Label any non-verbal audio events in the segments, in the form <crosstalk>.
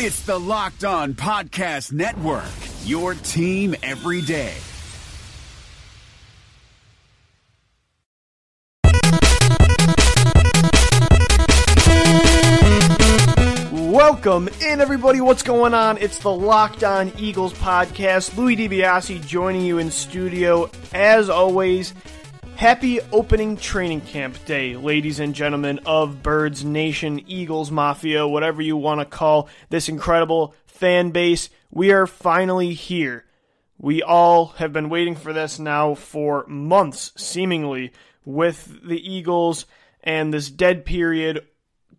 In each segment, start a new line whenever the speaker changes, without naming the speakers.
It's the Locked On Podcast Network, your team every day.
Welcome in, everybody. What's going on? It's the Locked On Eagles podcast. Louis DiBiase joining you in studio. As always, happy opening training camp day, ladies and gentlemen of Birds Nation, Eagles Mafia, whatever you want to call this incredible fan base. We are finally here. We all have been waiting for this now for months, seemingly, with the Eagles and this dead period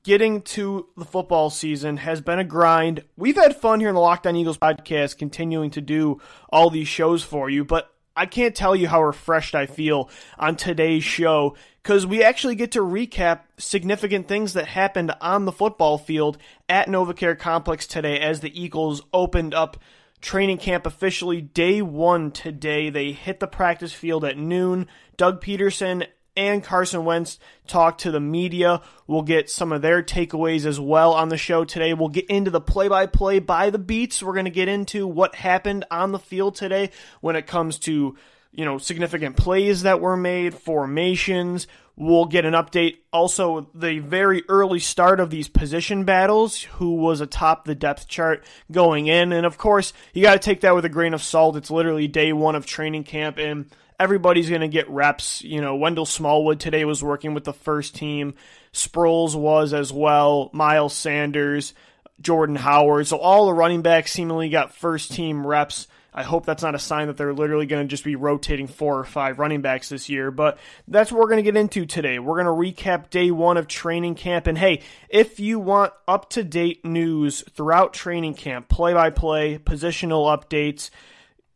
getting to the football season has been a grind. We've had fun here in the Locked On Eagles podcast, continuing to do all these shows for you, but I can't tell you how refreshed I feel on today's show because we actually get to recap significant things that happened on the football field at NovaCare Complex today as the Eagles opened up training camp officially day one today. They hit the practice field at noon. Doug Pederson and Carson Wentz talk to the media. We'll get some of their takeaways as well on the show today. We'll get into the play by play by the beats. We're going to get into what happened on the field today when it comes to, you know, significant plays that were made, formations. We'll get an update. Also, the very early start of these position battles, who was atop the depth chart going in. And of course, you got to take that with a grain of salt. It's literally day one of training camp. And everybody's going to get reps. You know, Wendell Smallwood today was working with the first team. Sproles was as well. Miles Sanders, Jordan Howard. So all the running backs seemingly got first team reps. I hope that's not a sign that they're literally going to just be rotating four or five running backs this year, but that's what we're going to get into today. We're going to recap day one of training camp. And hey, if you want up to date news throughout training camp, play by play, positional updates,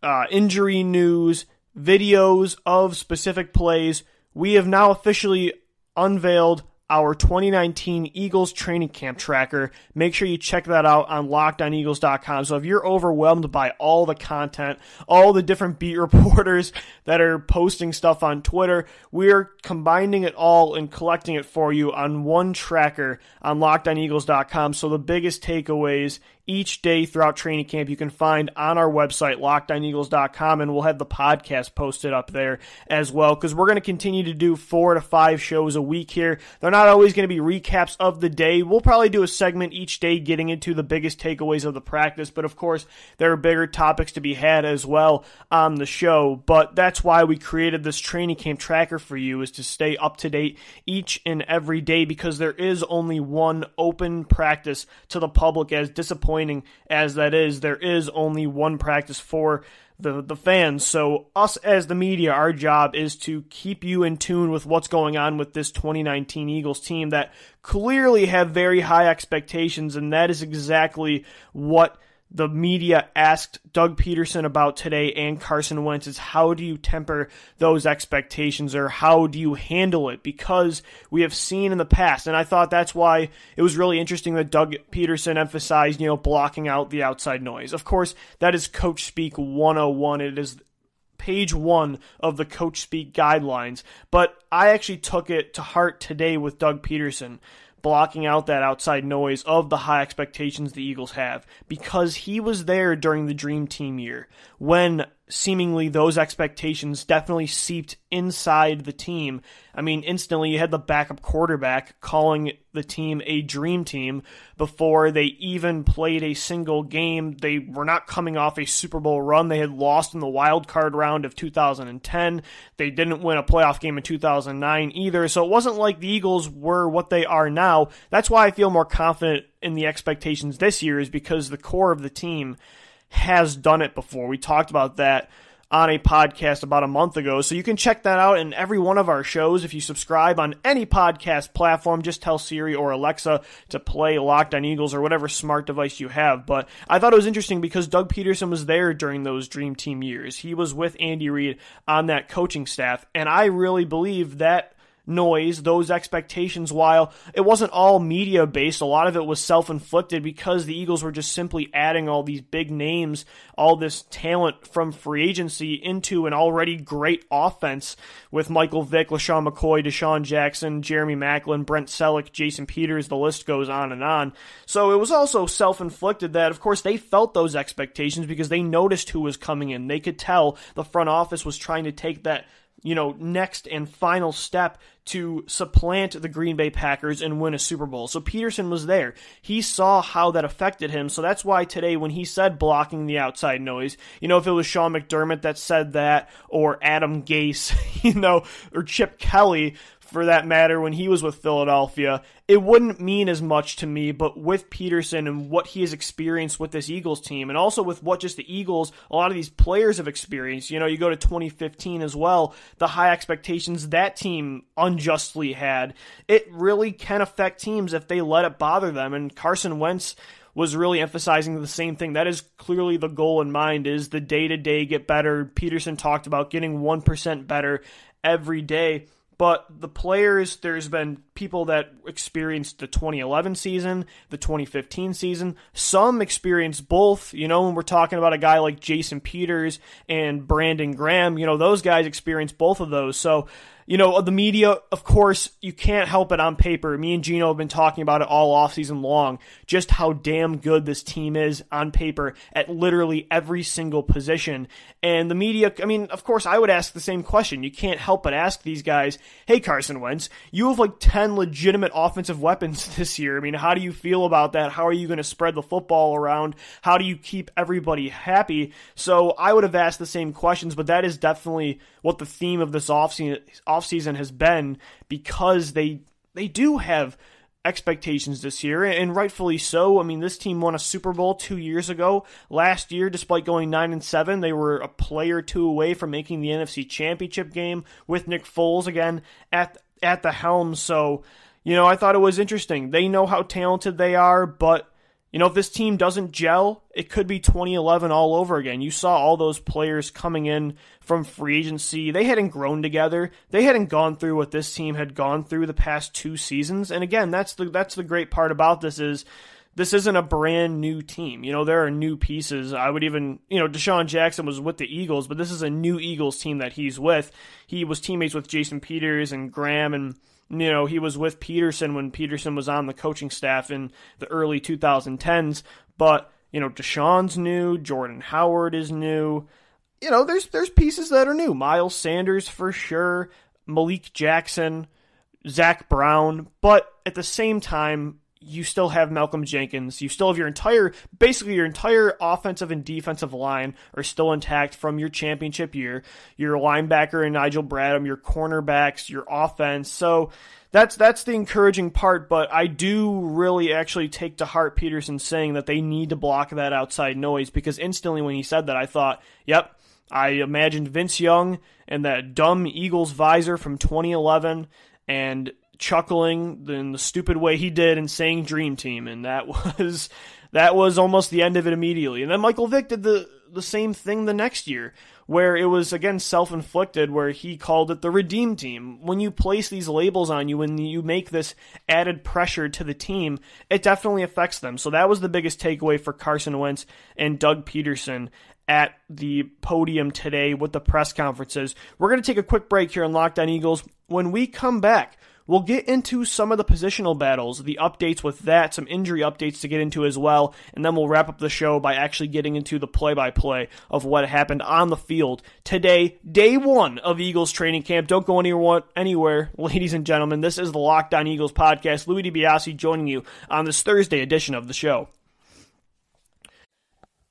uh, injury news, videos of specific plays. We have now officially unveiled our 2019 Eagles training camp tracker. Make sure you check that out on lockedoneagles.com. So if you're overwhelmed by all the content, all the different beat reporters <laughs> that are posting stuff on Twitter, we're combining it all and collecting it for you on one tracker on lockedoneagles.com. So the biggest takeaways each day throughout training camp. You can find on our website lockedoneagles.com and we'll have the podcast posted up there as well because we're going to continue to do four to five shows a week here. They're not always going to be recaps of the day. We'll probably do a segment each day getting into the biggest takeaways of the practice but of course there are bigger topics to be had as well on the show. But that's why we created this training camp tracker for you is to stay up to date each and every day because there is only one open practice to the public as disappointing disappointing as that is, there is only one practice for the the fans. So us as the media, our job is to keep you in tune with what's going on with this 2019 Eagles team that clearly have very high expectations and that is exactly what the media asked Doug Pederson about today and Carson Wentz is how do you temper those expectations or how do you handle it? Because we have seen in the past, and I thought that's why it was really interesting that Doug Pederson emphasized, you know, blocking out the outside noise. Of course, that is coach speak 101. It is page one of the coach speak guidelines, but I actually took it to heart today with Doug Pederson blocking out that outside noise of the high expectations the Eagles have because he was there during the Dream Team year when seemingly those expectations definitely seeped inside the team. I mean, instantly you had the backup quarterback calling the team a dream team before they even played a single game. They were not coming off a Super Bowl run. They had lost in the wild card round of 2010. They didn't win a playoff game in 2009 either. So it wasn't like the Eagles were what they are now. That's why I feel more confident in the expectations this year is because the core of the team has done it before. We talked about that on a podcast about a month ago. So you can check that out in every one of our shows. If you subscribe on any podcast platform, just tell Siri or Alexa to play Locked on Eagles or whatever smart device you have. But I thought it was interesting because Doug Pederson was there during those Dream Team years. He was with Andy Reid on that coaching staff. And I really believe that noise, those expectations, while it wasn't all media based, a lot of it was self inflicted because the Eagles were just simply adding all these big names, all this talent from free agency into an already great offense with Michael Vick, LeSean McCoy, DeSean Jackson, Jeremy Maclin, Brent Celek, Jason Peters, the list goes on and on. So it was also self inflicted that, of course, they felt those expectations because they noticed who was coming in. They could tell the front office was trying to take that you know, next and final step to supplant the Green Bay Packers and win a Super Bowl. So Pederson was there. He saw how that affected him. So that's why today, when he said blocking the outside noise, you know, if it was Sean McDermott that said that, or Adam Gase, <laughs> you know, or Chip Kelly, for that matter, when he was with Philadelphia, it wouldn't mean as much to me. But with Pederson and what he has experienced with this Eagles team, and also with what just the Eagles, a lot of these players have experienced, you know, you go to 2015 as well, the high expectations that team unjustly had, it really can affect teams if they let it bother them. And Carson Wentz was really emphasizing the same thing. That is clearly the goal in mind is the day to day get better. Pederson talked about getting 1% better every day. But the players, there's been people that experienced the 2011 season, the 2015 season. Some experienced both. You know, when we're talking about a guy like Jason Peters and Brandon Graham, you know, those guys experienced both of those. So you know, the media, of course, you can't help it on paper. Me and Gino have been talking about it all offseason long, just how damn good this team is on paper at literally every single position. And the media, I mean, of course, I would ask the same question. You can't help but ask these guys, hey, Carson Wentz, you have like 10 legitimate offensive weapons <laughs> this year. I mean, how do you feel about that? How are you going to spread the football around? How do you keep everybody happy? So I would have asked the same questions, but that is definitely what the theme of this offseason offseason has been because they they do have expectations this year, and rightfully so. I mean, this team won a Super Bowl two years ago. Last year, despite going nine and seven, they were a player two away from making the NFC Championship game with Nick Foles again at at the helm. So, you know, I thought it was interesting. They know how talented they are, but you know, if this team doesn't gel, it could be 2011 all over again. You saw all those players coming in from free agency. They hadn't grown together. They hadn't gone through what this team had gone through the past two seasons. And again, that's the that's the great part about this is this isn't a brand new team. You know, there are new pieces. I would even, you know, DeSean Jackson was with the Eagles, but this is a new Eagles team that he's with. He was teammates with Jason Peters and Graham and you know, he was with Pederson when Pederson was on the coaching staff in the early 2010s. But, you know, DeSean's new, Jordan Howard is new. You know, there's there's pieces that are new. Miles Sanders for sure, Malik Jackson, Zach Brown. But at the same time, you still have Malcolm Jenkins. You still have your entire, basically your entire offensive and defensive line are still intact from your championship year. Your linebacker and Nigel Bradham, your cornerbacks, your offense. So that's that's the encouraging part. But I do really actually take to heart Pederson saying that they need to block that outside noise because instantly when he said that, I thought, yep. I imagined Vince Young and that dumb Eagles visor from 2011 and chuckling in the stupid way he did and saying Dream Team, and that <laughs> was that was almost the end of it immediately. And then Michael Vick did the the same thing the next year, where it was again self inflicted, where he called it the Redeem Team. When you place these labels on you, when you make this added pressure to the team, it definitely affects them. So that was the biggest takeaway for Carson Wentz and Doug Pederson at the podium today with the press conferences. We're going to take a quick break here on Locked On Eagles. When we come back, We'll get into some of the positional battles, the updates with that, some injury updates to get into as well, and then we'll wrap up the show by actually getting into the play by play of what happened on the field today, day one of Eagles training camp. Don't go anywhere, anywhere ladies and gentlemen. This is the Locked On Eagles podcast. Louis DiBiase joining you on this Thursday edition of the show.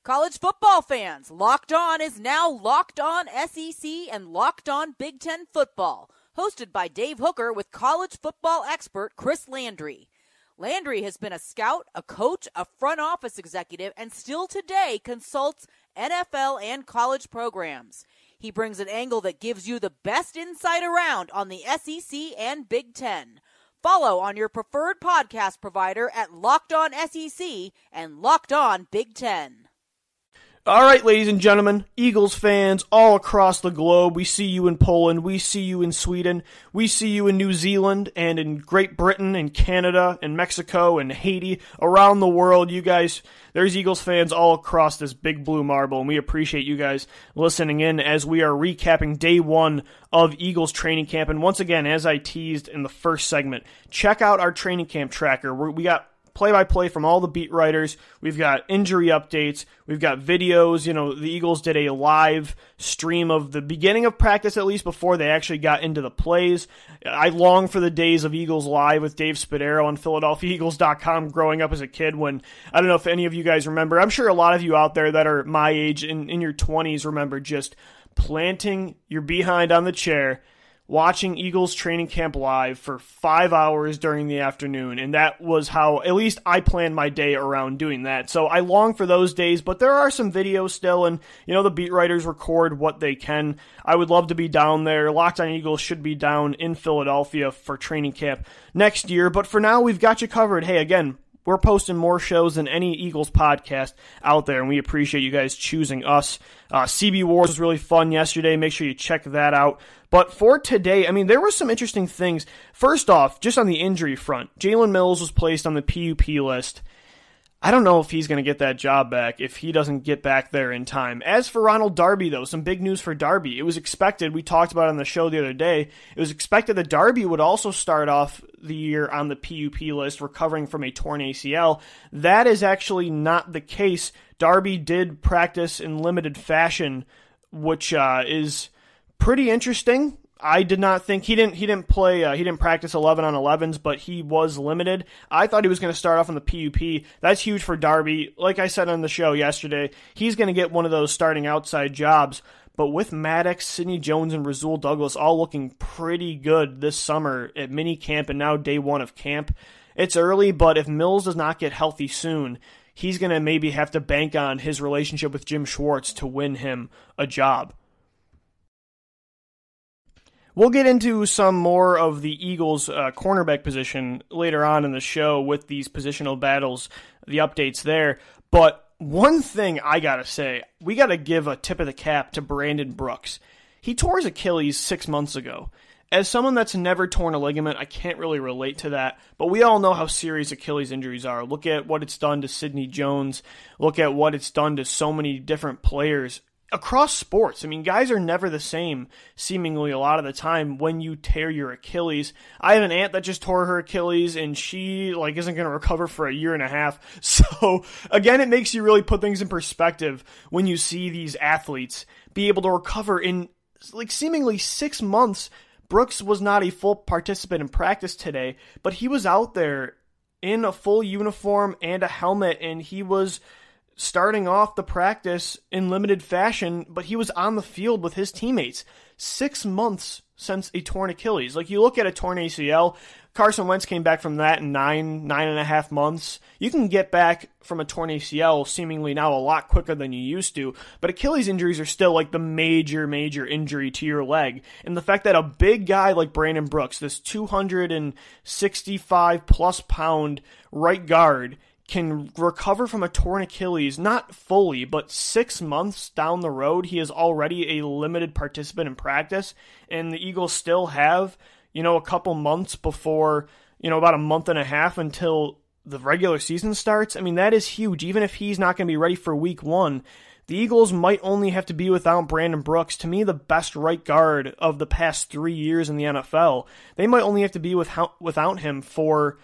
College football fans, Locked On is now Locked On SEC and Locked On Big Ten Football hosted by Dave Hooker with college football expert Chris Landry. Landry has been a scout, a coach, a front office executive, and still today consults NFL and college programs. He brings an angle that gives you the best insight around on the SEC and Big Ten. Follow on your preferred podcast provider at Locked On SEC and Locked On Big Ten.
All right, ladies and gentlemen, Eagles fans all across the globe, we see you in Poland, we see you in Sweden, we see you in New Zealand and in Great Britain and Canada and Mexico and Haiti, around the world. You guys, there's Eagles fans all across this big blue marble, and we appreciate you guys listening in as we are recapping day one of Eagles training camp. And once again, as I teased in the first segment, check out our training camp tracker. We got play by play from all the beat writers. We've got injury updates. We've got videos. You know, the Eagles did a live stream of the beginning of practice, at least before they actually got into the plays. I long for the days of Eagles Live with Dave Spadaro on PhiladelphiaEagles.com growing up as a kid when, I don't know if any of you guys remember. I'm sure a lot of you out there that are my age in, in your 20s remember just planting your behind on the chair watching Eagles training camp live for five hours during the afternoon. And that was how, at least I planned my day around doing that. So I long for those days, but there are some videos still. And, you know, the beat writers record what they can. I would love to be down there. Locked on Eagles should be down in Philadelphia for training camp next year. But for now, we've got you covered. Hey, again, we're posting more shows than any Eagles podcast out there, and we appreciate you guys choosing us. Uh, CB Wars was really fun yesterday. Make sure you check that out. But for today, I mean, there were some interesting things. First off, just on the injury front, Jalen Mills was placed on the PUP list. I don't know if he's going to get that job back if he doesn't get back there in time. As for Ronald Darby, though, some big news for Darby. It was expected, we talked about on the show the other day, it was expected that Darby would also start off the year on the PUP list, recovering from a torn ACL. That is actually not the case. Darby did practice in limited fashion, which uh, is pretty interesting. I did not think he didn't he didn't play uh, he didn't practice 11 on 11s but he was limited. I thought he was going to start off on the PUP. That's huge for Darby. Like I said on the show yesterday, he's going to get one of those starting outside jobs. But with Maddox, Sidney Jones, and Rasul Douglas all looking pretty good this summer at mini camp and now day one of camp, it's early. But if Mills does not get healthy soon, he's going to maybe have to bank on his relationship with Jim Schwartz to win him a job. We'll get into some more of the Eagles' uh, cornerback position later on in the show with these positional battles, the updates there. But one thing I gotta say, we gotta give a tip of the cap to Brandon Brooks. He tore his Achilles six months ago. As someone that's never torn a ligament, I can't really relate to that, but we all know how serious Achilles injuries are. Look at what it's done to Sidney Jones. Look at what it's done to so many different players across sports. I mean, guys are never the same, seemingly a lot of the time when you tear your Achilles. I have an aunt that just tore her Achilles and she like isn't going to recover for a year and a half. <laughs> So again, it makes you really put things in perspective when you see these athletes be able to recover in like seemingly six months. Brooks was not a full participant in practice today, but he was out there in a full uniform and a helmet and he was starting off the practice in limited fashion, but he was on the field with his teammates. Six months since a torn Achilles. Like you look at a torn ACL, Carson Wentz came back from that in nine, nine and a half months. You can get back from a torn ACL seemingly now a lot quicker than you used to, but Achilles injuries are still like the major, major injury to your leg. And the fact that a big guy like Brandon Brooks, this 265 plus pound right guard, can recover from a torn Achilles, not fully, but six months down the road, he is already a limited participant in practice, and the Eagles still have, you know, a couple months before, you know, about a month and a half until the regular season starts. I mean, that is huge. Even if he's not going to be ready for week one, the Eagles might only have to be without Brandon Brooks, to me, the best right guard of the past three years in the NFL. They might only have to be without, without him for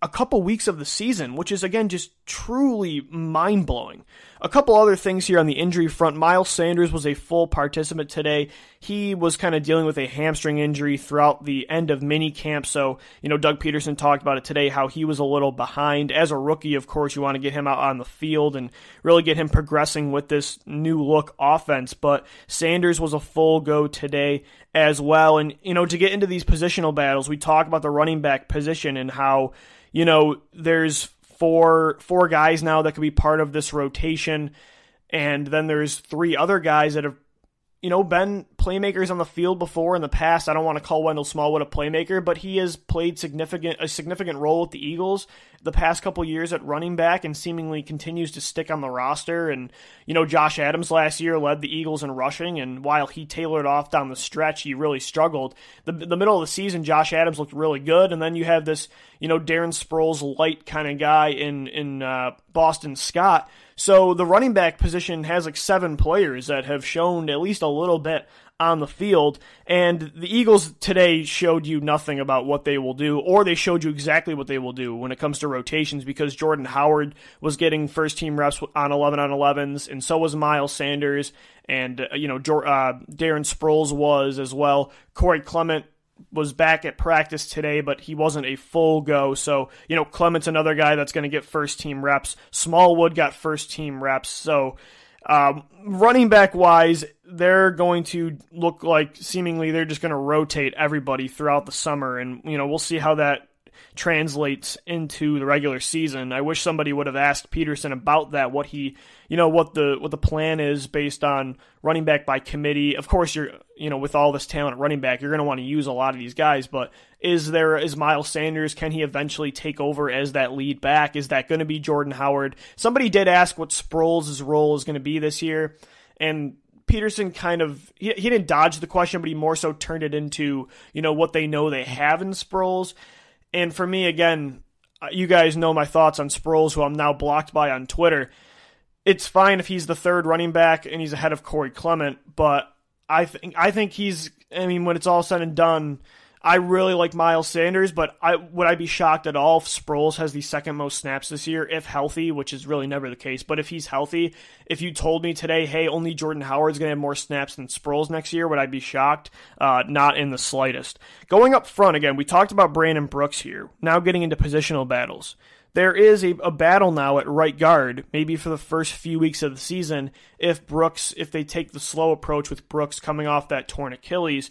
a couple weeks of the season, which is again just truly mind blowing. A couple other things here on the injury front. Miles Sanders was a full participant today. He was kind of dealing with a hamstring injury throughout the end of mini camp. So, you know, Doug Pederson talked about it today, how he was a little behind. As a rookie, of course, you want to get him out on the field and really get him progressing with this new look offense. But Sanders was a full go today as well. And, you know, to get into these positional battles, we talk about the running back position and how, you know, there's four four guys now that could be part of this rotation, and then there's three other guys that have, you know, been playmakers on the field before in the past. I don't want to call Wendell Smallwood a playmaker, but he has played significant a significant role with the Eagles the past couple years at running back and seemingly continues to stick on the roster. And, you know, Josh Adams last year led the Eagles in rushing, and while he tailored off down the stretch, he really struggled. The, the middle of the season, Josh Adams looked really good, and then you have this, you know, Darren Sproles light kind of guy in, in uh, Boston Scott. So the running back position has like seven players that have shown at least a little bit on the field. And the Eagles today showed you nothing about what they will do, or they showed you exactly what they will do when it comes to rotations because Jordan Howard was getting first team reps on 11 on 11s, and so was Miles Sanders. And, uh, you know, uh, Darren Sproles was as well. Corey Clement was back at practice today, but he wasn't a full go. So, you know, Clement's another guy that's going to get first team reps. Smallwood got first team reps. So, um, running back wise, they're going to look like seemingly they're just going to rotate everybody throughout the summer, and you know we'll see how that translates into the regular season. I wish somebody would have asked Pederson about that, what he, you know, what the what the plan is based on running back by committee. Of course, you're, you know, with all this talent at running back, you're going to want to use a lot of these guys. But is there is Miles Sanders? Can he eventually take over as that lead back? Is that going to be Jordan Howard? Somebody did ask what Sproles' role is going to be this year, and Pederson kind of he, he didn't dodge the question, but he more so turned it into you know what they know they have in Sproles. And for me, again, uh, you guys know my thoughts on Sproles, who I'm now blocked by on Twitter. It's fine if he's the third running back and he's ahead of Corey Clement, but I think I think he's. I mean, when it's all said and done, I really like Miles Sanders, but I would I be shocked at all if Sproles has the second most snaps this year if healthy, which is really never the case. But if he's healthy, if you told me today, hey, only Jordan Howard's going to have more snaps than Sproles next year, would I be shocked? Uh, not in the slightest. Going up front again, we talked about Brandon Brooks here. Now getting into positional battles. There is a, a battle now at right guard, maybe for the first few weeks of the season, if Brooks, if they take the slow approach with Brooks coming off that torn Achilles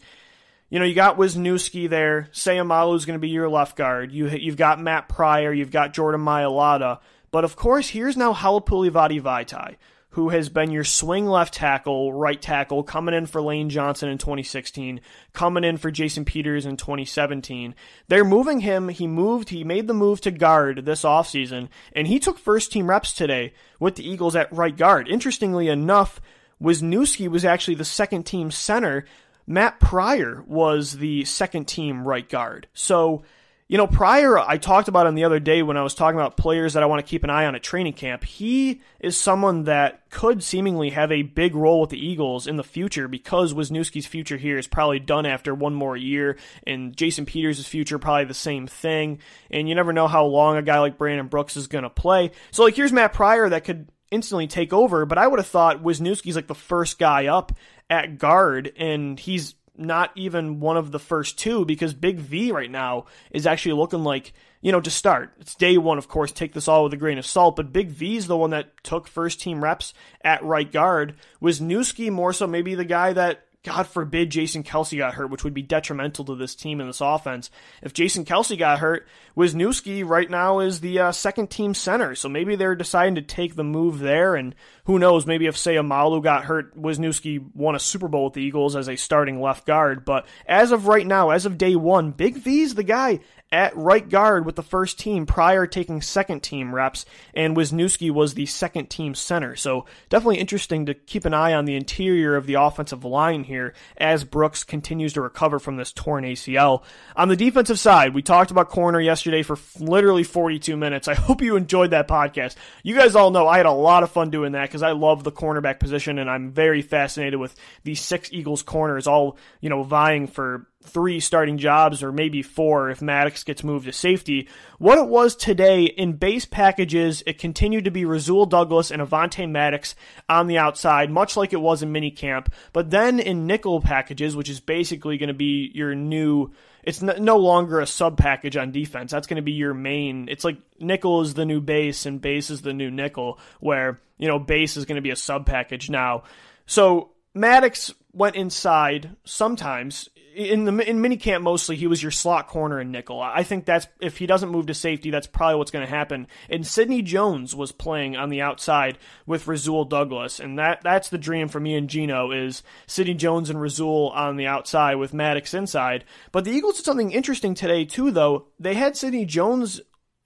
you know, you got Wisniewski there. Is going to be your left guard. You, you've got Matt Pryor. You've got Jordan Mailata. But of course, here's now Halapoulivaati Vaitai, who has been your swing left tackle, right tackle, coming in for Lane Johnson in 2016, coming in for Jason Peters in 2017. They're moving him. He moved, he made the move to guard this offseason, and he took first team reps today with the Eagles at right guard. Interestingly enough, Wisniewski was actually the second team center Matt Pryor was the second team right guard. So, you know, Pryor, I talked about him the other day when I was talking about players that I want to keep an eye on at training camp. He is someone that could seemingly have a big role with the Eagles in the future because Wisniewski's future here is probably done after one more year, and Jason Peters' future probably the same thing. And you never know how long a guy like Brandon Brooks is going to play. So, like, here's Matt Pryor that could instantly take over, but I would have thought Wisniewski's like the first guy up at guard, and he's not even one of the first two because Big V right now is actually looking like, you know, to start. It's day one, of course, take this all with a grain of salt, but Big V's the one that took first team reps at right guard. Wisniewski more so maybe the guy that God forbid Jason Kelce got hurt, which would be detrimental to this team and this offense. If Jason Kelce got hurt, Wisniewski right now is the uh, second team center, so maybe they're deciding to take the move there. And who knows, maybe if Seumalo got hurt, Wisniewski won a Super Bowl with the Eagles as a starting left guard. But as of right now, as of day one, Big V's the guy at right guard with the first team Pryor taking second team reps, and Wisniewski was the second team center. So definitely interesting to keep an eye on the interior of the offensive line here as Brooks continues to recover from this torn ACL. On the defensive side, we talked about corner yesterday for literally 42 minutes. I <laughs> hope you enjoyed that podcast. You guys all know I had a lot of fun doing that because I love the cornerback position and I'm very fascinated with these six Eagles corners all, you know, vying for three starting jobs or maybe four if Maddox gets moved to safety. What it was today in base packages, it continued to be Rasul Douglas and Avonte Maddox on the outside, much like it was in minicamp. But then in nickel packages, which is basically going to be your new it's no longer a sub package on defense. That's going to be your main. It's like nickel is the new base and base is the new nickel, where, you know, base is going to be a sub package now. So Maddox went inside sometimes in the in minicamp mostly he was your slot corner and nickel. I think that's if he doesn't move to safety, that's probably what's going to happen. And Sidney Jones was playing on the outside with Rasul Douglas, and that that's the dream for me and Gino is Sidney Jones and Rasul on the outside with Maddox inside. But the Eagles did something interesting today too, though. They had Sidney Jones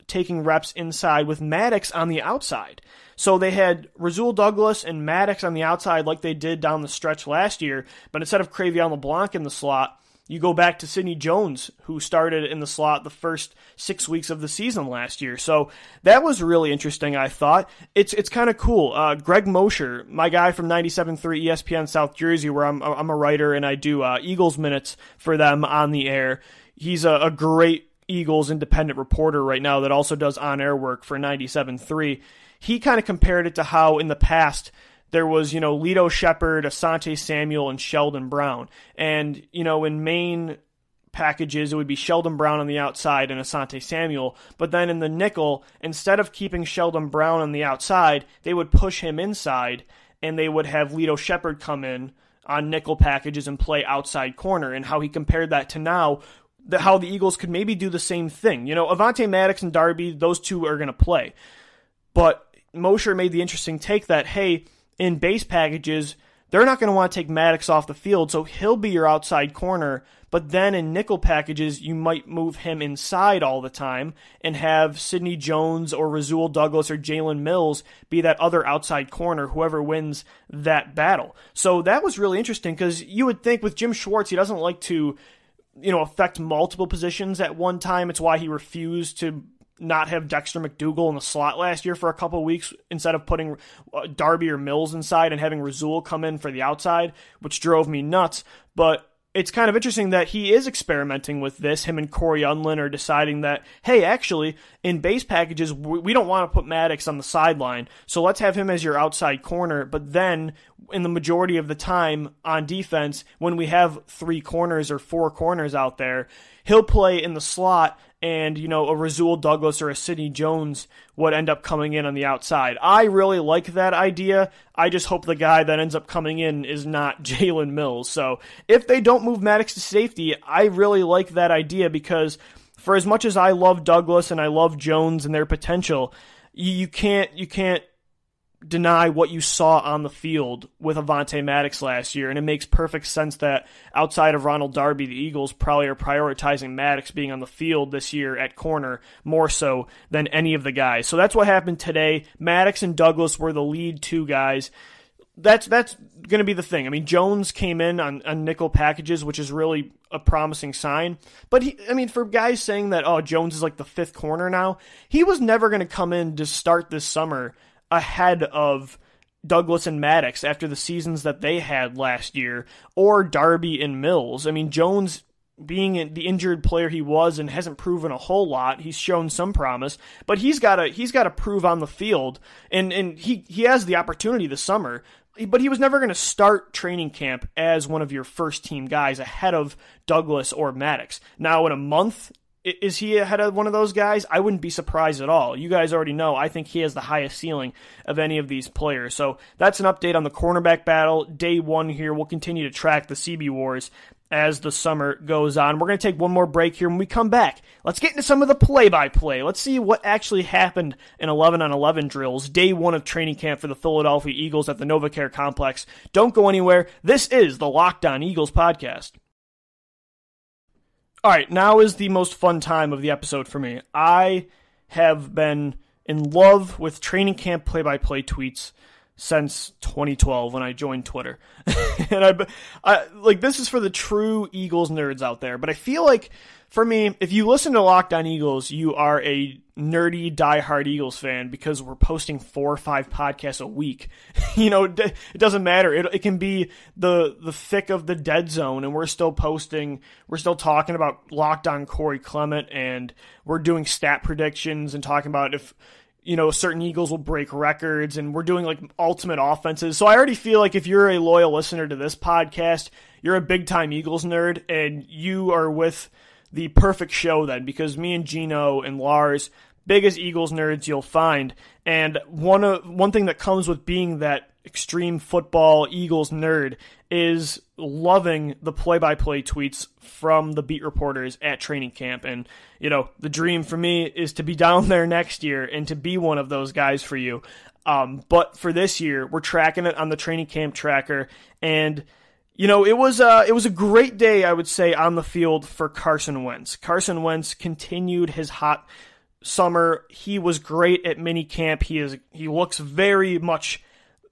taking reps inside with Maddox on the outside. So they had Rasul Douglas and Maddox on the outside like they did down the stretch last year, but instead of Cre'Von LeBlanc in the slot, you go back to Sidney Jones, who started in the slot the first six weeks of the season last year. So that was really interesting, I thought. It's it's kind of cool. Uh, Greg Mosher, my guy from 97.3 ESPN South Jersey, where I'm, I'm a writer and I do uh, Eagles minutes for them on the air. He's a, a great Eagles independent reporter right now that also does on air work for 97.3 he kind of compared it to how in the past there was, you know, Lito Sheppard, Asante Samuel, and Sheldon Brown. And, you know, in main packages, it would be Sheldon Brown on the outside and Asante Samuel. But then in the nickel, instead of keeping Sheldon Brown on the outside, they would push him inside and they would have Lito Sheppard come in on nickel packages and play outside corner. And how he compared that to now, the, how the Eagles could maybe do the same thing. You know, Avonte Maddox and Darby, those two are going to play. But Mosher made the interesting take that, hey, in base packages, they're not going to want to take Maddox off the field, so he'll be your outside corner. But then in nickel packages, you might move him inside all the time and have Sidney Jones or Rasul Douglas or Jalen Mills be that other outside corner, whoever wins that battle. So that was really interesting because you would think with Jim Schwartz, he doesn't like to, you know, affect multiple positions at one time. It's why he refused to not have Dexter McDougle in the slot last year for a couple weeks instead of putting uh, Darby or Mills inside and having Rasul come in for the outside, which drove me nuts. But it's kind of interesting that he is experimenting with this. Him and Cory Undlin are deciding that, hey, actually, in base packages, we don't want to put Maddox on the sideline, so let's have him as your outside corner. But then, in the majority of the time on defense, when we have three corners or four corners out there, he'll play in the slot and you know a Rasul Douglas or a Sidney Jones would end up coming in on the outside. I really like that idea. I just hope the guy that ends up coming in is not <laughs> Jalen Mills. So if they don't move Maddox to safety, I really like that idea because for as much as I love Douglas and I love Jones and their potential, you, you can't you can't deny what you saw on the field with Avonte Maddox last year, and it makes perfect sense that outside of Ronald Darby, the Eagles probably are prioritizing Maddox being on the field this year at corner more so than any of the guys. So that's what happened today. Maddox and Douglas were the lead two guys. That's that's going to be the thing. I mean, Jones came in on, on nickel packages, which is really a promising sign. But he, I mean, for guys saying that oh Jones is like the fifth corner now, he was never going to come in to start this summer ahead of Douglas and Maddox after the seasons that they had last year, or Darby and Mills. I mean, Jones being the injured player he was and hasn't proven a whole lot. He's shown some promise, but he's got to he's got to prove on the field, and and he he has the opportunity this summer. But he was never going to start training camp as one of your first team guys ahead of Douglas or Maddox. Now, in a month, is he ahead of one of those guys? I wouldn't be surprised at all. You guys already know. I think he has the highest ceiling of any of these players. So that's an update on the cornerback battle. Day one here. We'll continue to track the CB Wars as the summer goes on. We're going to take one more break here. When we come back, let's get into some of the play by play. Let's see what actually happened in 11 on 11 drills, day one of training camp for the Philadelphia Eagles at the NovaCare Complex. Don't go anywhere. This is the Locked On Eagles podcast. All right, now is the most fun time of the episode for me. I have been in love with training camp play by play tweets since 2012 when I joined Twitter. <laughs> and I, I, like this is for the true Eagles nerds out there, but I feel like for me, if you listen to Locked On Eagles, you are a nerdy, diehard Eagles fan because we're posting four or five podcasts a week. <laughs> you know, it doesn't matter. It, it can be the the thick of the dead zone, and we're still posting. We're still talking about Locked On Corey Clement, and we're doing stat predictions and talking about if you know, certain Eagles will break records and we're doing like ultimate offenses. So I already feel like if you're a loyal listener to this podcast, you're a big time Eagles nerd and you are with the perfect show then because me and Gino and Lars, biggest Eagles nerds you'll find. And one of one thing that comes with being that extreme football Eagles nerd, is loving the play by play tweets from the beat reporters at training camp. And, you know, the dream for me is to be down <laughs> there next year and to be one of those guys for you. Um, but for this year, we're tracking it on the training camp tracker. And, you know, it was uh, it was a great day, I would say, on the field for Carson Wentz. Carson Wentz continued his hot summer. He was great at mini camp. He is he looks very much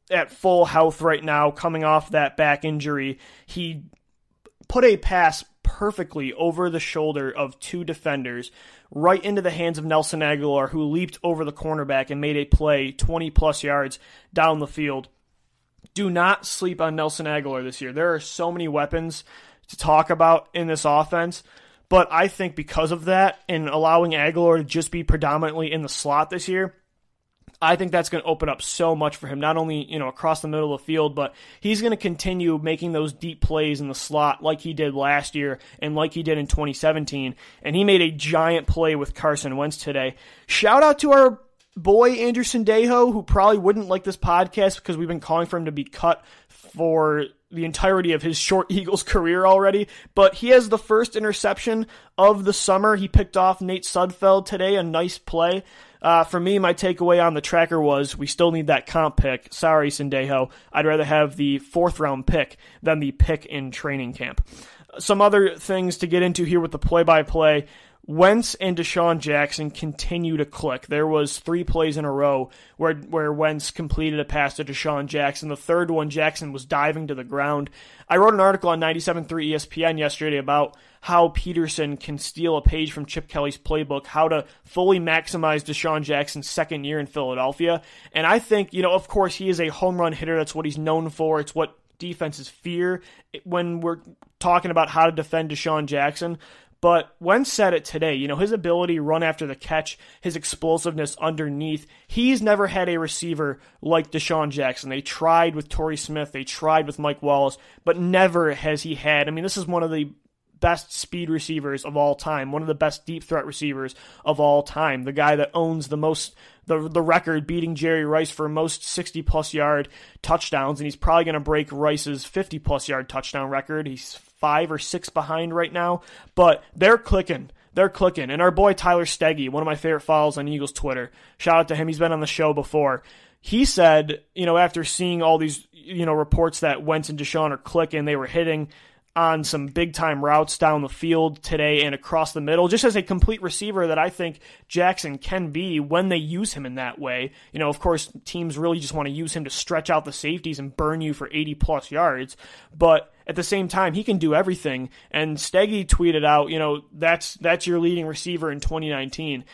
at full health right now, coming off that back injury. He put a pass perfectly over the shoulder of two defenders, right into the hands of Nelson Agholor, who leaped over the cornerback and made a play 20 plus yards down the field. Do not sleep on Nelson Agholor this year. There are so many weapons to talk about in this offense. But I think because of that and allowing Agholor to just be predominantly in the slot this year, I think that's going to open up so much for him, not only, you know, across the middle of the field, but he's going to continue making those deep plays in the slot like he did last year and like he did in 2017. And he made a giant play with Carson Wentz today. Shout out to our boy Andrew Sendejo, who probably wouldn't like this podcast because we've been calling for him to be cut for the entirety of his short <laughs> Eagles career already, but he has the first interception of the summer. He picked off Nate Sudfeld today, a nice play. Uh, for me, my takeaway on the tracker was we still need that comp pick. Sorry, Sendejo. I'd rather have the fourth round pick than the pick in training camp. Some other things to get into here with the play by play. Wentz and DeSean Jackson continue to click. There was three plays in a row where where Wentz completed a pass to DeSean Jackson. The third one, Jackson was diving to the ground. I wrote an article on 97.3 ESPN yesterday about how Pederson can steal a page from Chip Kelly's playbook, how to fully maximize DeSean Jackson's second year in Philadelphia. And I think, you know, of course, he is a home run hitter. That's what he's known for. It's what defenses fear when we're talking about how to defend DeSean Jackson. But Wentz said it today, you know, his ability to run after the catch, his explosiveness underneath, he's never had a receiver like DeSean Jackson. They tried with Torrey Smith, they tried with Mike Wallace, but never has he had. I mean, this is one of the best speed receivers of all time, one of the best deep threat receivers of all time, the guy that owns the most the the record beating Jerry Rice for most 60 plus yard touchdowns and he's probably going to break Rice's 50 plus yard touchdown record. He's five or six behind right now, but they're clicking. They're clicking. And our boy Tyler Steggy, one of my favorite follows on Eagles Twitter, shout out to him. He's been on the show before. He said, you know, after seeing all these, you know, reports that Wentz and DeSean are clicking, they were hitting on some big time routes down the field today and across the middle, just as a complete receiver that I think Jackson can be when they use him in that way. You know, of course, teams really just want to use him to stretch out the safeties and burn you for 80 plus yards, but at the same time, he can do everything. And Steggy tweeted out, you know, that's that's your leading receiver in 2019.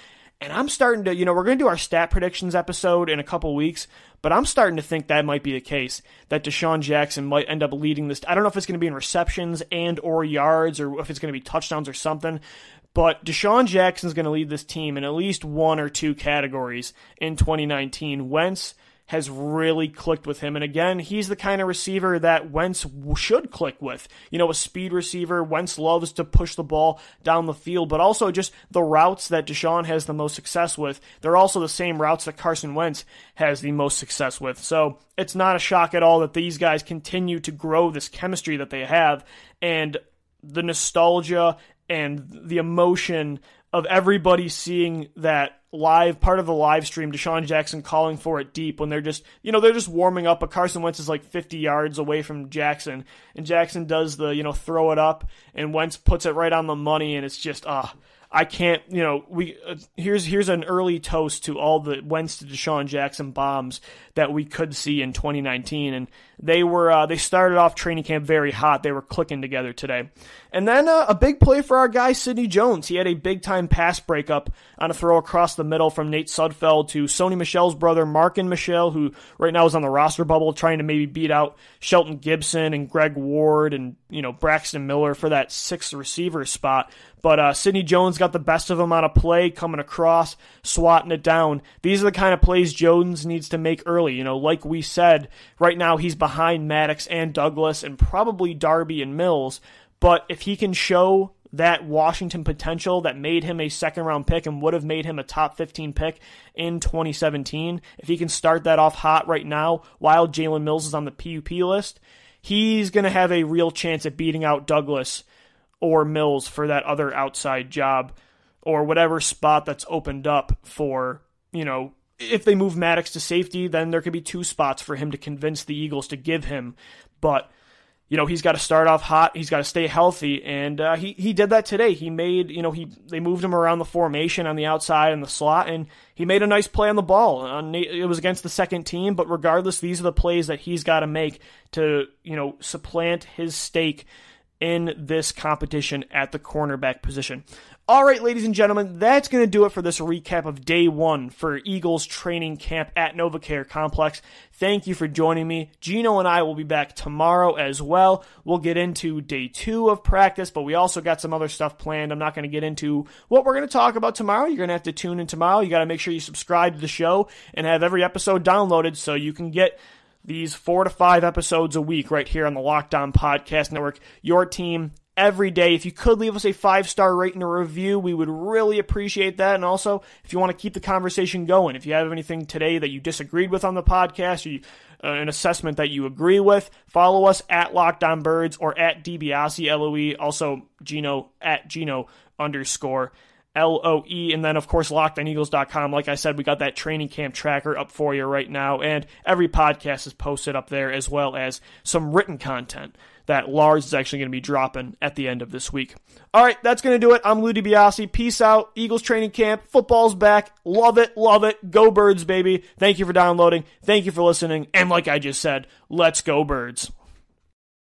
And I'm starting to, you know, we're going to do our stat predictions episode in a couple weeks, but I'm starting to think that might be the case. That DeSean Jackson might end up leading this. I don't know if it's going to be in receptions and or yards or if it's going to be touchdowns or something. But DeSean Jackson's going to lead this team in at least one or two categories in 2019. Wentz has really clicked with him. And again, he's the kind of receiver that Wentz should click with. You know, a speed receiver. Wentz loves to push the ball down the field, but also just the routes that DeSean has the most success with. They're also the same routes that Carson Wentz has the most success with. So it's not a shock at all that these guys continue to grow this chemistry that they have. And the nostalgia and the emotion of everybody seeing that live part of the live stream, DeSean Jackson calling for it deep when they're just you know they're just warming up. But Carson Wentz is like 50 yards away from Jackson, and Jackson does the you know throw it up, and Wentz puts it right on the money, and it's just ah. Uh, I can't, you know, we uh, here's here's an early toast to all the Wentz to DeSean Jackson bombs that we could see in 2019, and they were uh, they started off training camp very hot. They were clicking together today, and then uh, a big play for our guy Sidney Jones. He had a big time pass breakup on a throw across the middle from Nate Sudfeld to Sony Michel's brother Marken Michel, who right now is on the roster bubble, trying to maybe beat out Shelton Gibson and Greg Ward and you know Braxton Miller for that sixth receiver spot. But uh, Sidney Jones got the best of him on a play, coming across, swatting it down. These are the kind of plays Jones needs to make early. You know, like we said, right now he's behind Maddox and Douglas and probably Darby and Mills. But if he can show that Washington potential that made him a second round pick and would have made him a top 15 pick in 2017. If he can start that off hot right now while Jalen Mills is on the PUP list, he's going to have a real chance at beating out Douglas or Mills for that other outside job or whatever spot that's opened up for, you know, if they move Maddox to safety, then there could be two spots for him to convince the Eagles to give him. But you know he's got to start off hot. He's got to stay healthy, and uh, he he did that today. He made you know he they moved him around the formation on the outside and the slot, and he made a nice play on the ball. it was against the second team, but regardless, these are the plays that he's got to make to you know supplant his stake in this competition at the cornerback position. All right, ladies and gentlemen, that's going to do it for this recap of day one for Eagles training camp at NovaCare Complex. Thank you for joining me. Gino and I will be back tomorrow as well. We'll get into day two of practice, but we also got some other stuff planned. I'm not going to get into what we're going to talk about tomorrow. You're going to have to tune in tomorrow. You got to make sure you subscribe to the show and have every episode downloaded so you can get these four to five episodes a week right here on the Locked On Podcast Network. Your team every day. If you could leave us a five star rating or review, we would really appreciate that. And also, if you want to keep the conversation going, if you have anything today that you disagreed with on the podcast or you, uh, an assessment that you agree with, follow us at Locked On Birds or at DiBiase LOE. Also, Gino at Gino underscore. L O E, and then of course lockedoneagles.com. Like I said, we got that training camp tracker up for you right now, and every podcast is posted up there as well as some written content that Lars is actually going to be dropping at the end of this week. All right, that's going to do it. I'm Lou DiBiase. Peace out. Eagles training camp. Football's back. Love it. Love it. Go Birds, baby. Thank you for downloading. Thank you for listening. And like I just said, let's go Birds.